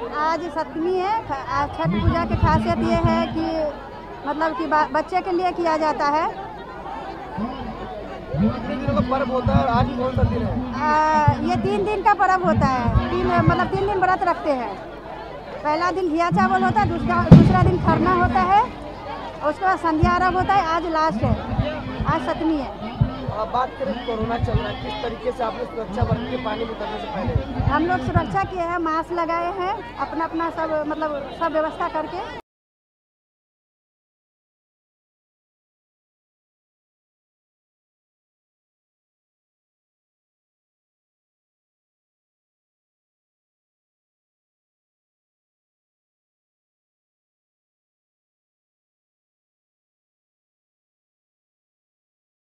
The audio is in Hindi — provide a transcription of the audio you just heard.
आज सप्तमी है छठ पूजा की खासियत ये है कि मतलब कि बच्चे के लिए किया जाता है। दिनों का पर्व होता है आज कौन सा दिन है आ, ये तीन दिन का पर्व होता है। तीन मतलब तीन दिन व्रत रखते हैं। पहला दिन घिया चावल होता है दूसरा दूसरा दिन खरना होता है उसके बाद संध्या आरभ होता है आज लास्ट है। आज सप्तमी है। बात करें, कोरोना चल रहा है, किस तरीके से आपने सुरक्षा बरत के पानी में उतरने से पहले? हम लोग सुरक्षा किए हैं, मास्क लगाए हैं अपना अपना सब मतलब सब व्यवस्था करके।